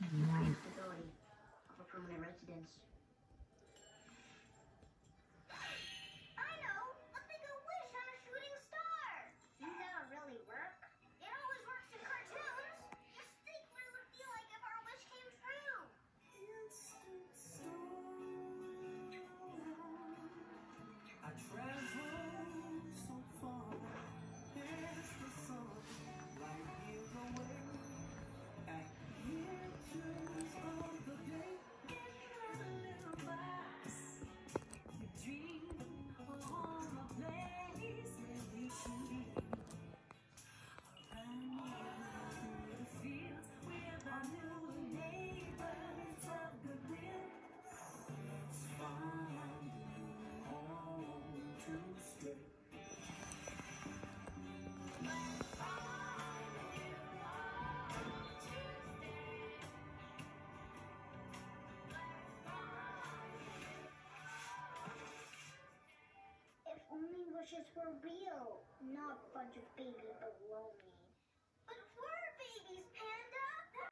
responsibility of a permanent residence. bushes were real, not a bunch of baby baloney.